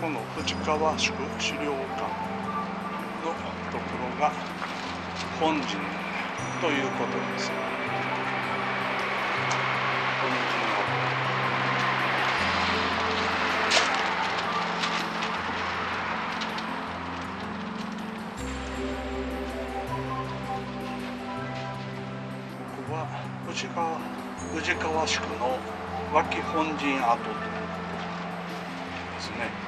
この藤川宿資料館のところが本陣ということです。ここは藤川藤川宿の脇本陣跡ということですね。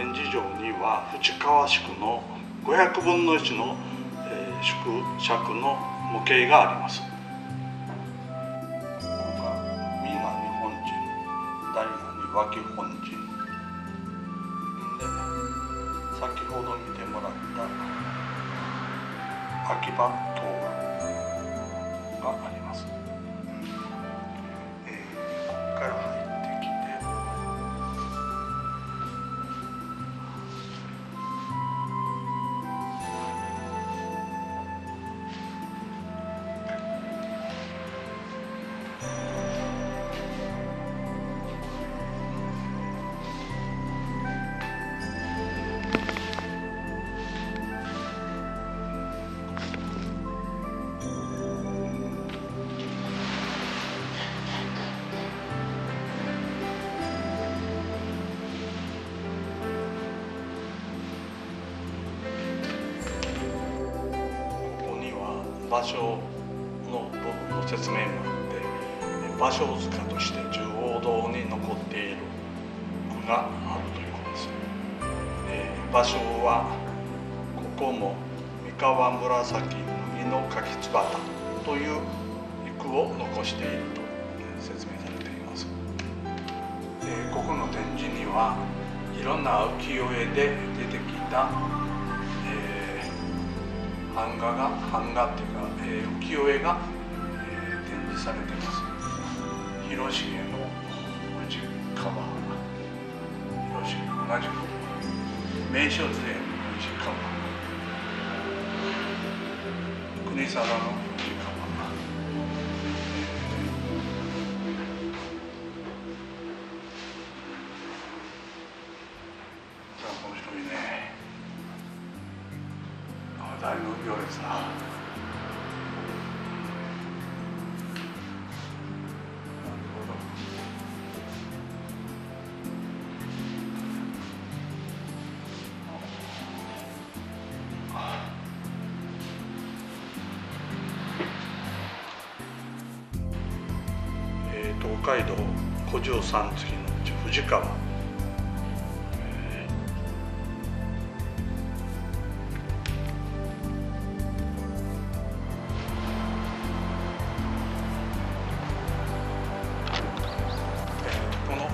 展示場には藤川宿の500分の1の、えー宿尺の模型があります。ここが南本陣、大南脇本陣で先ほど見てもらった秋葉塔があります。場所の部分の説明もあって場所塚として中央堂に残っている句があるということです。えー場所はここも三河紫麦の柿つばたという句を残していると説明されています。えーここの展示にはいろんな浮世絵で出てきた、版画が版画っていうか、えー浮世絵が、えー展示されてます。広重の藤川広重同じく名所図絵の藤川国定のえー東海道古城山次のうち藤川。えーこの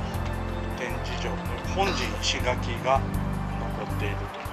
展示場の本陣石垣が残っているということ。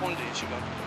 本陣石垣